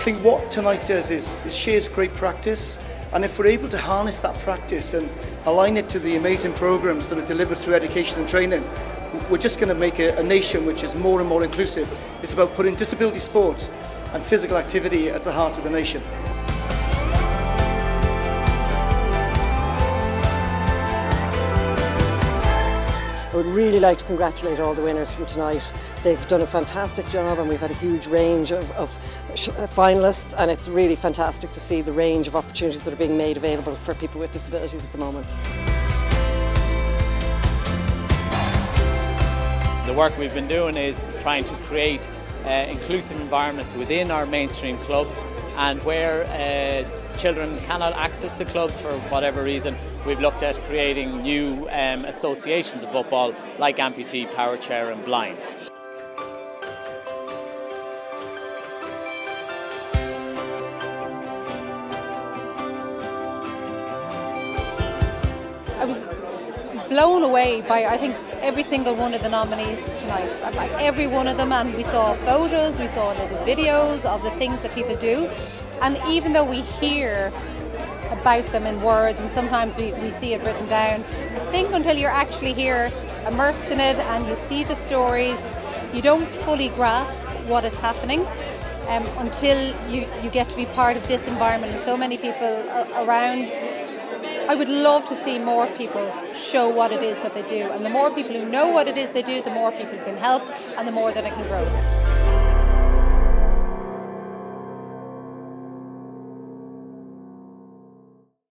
think what tonight does is, is shares great practice and if we're able to harness that practice and align it to the amazing programs that are delivered through education and training, we're just going to make a, a nation which is more and more inclusive. It's about putting disability sport and physical activity at the heart of the nation. Would really like to congratulate all the winners from tonight. They've done a fantastic job and we've had a huge range of, of uh, finalists and it's really fantastic to see the range of opportunities that are being made available for people with disabilities at the moment. The work we've been doing is trying to create inclusive environments within our mainstream clubs and where uh, children cannot access the clubs for whatever reason, we've looked at creating new um, associations of football like amputee, power chair and blind. I was blown away by I think every single one of the nominees tonight. Like every one of them, and we saw photos, we saw little videos of the things that people do, and even though we hear about them in words and sometimes we, we see it written down, I think until you're actually here immersed in it and you see the stories, you don't fully grasp what is happening. Um, until you, you get to be part of this environment and so many people around I would love to see more people show what it is that they do. And the more people who know what it is they do, the more people can help and the more that it can grow.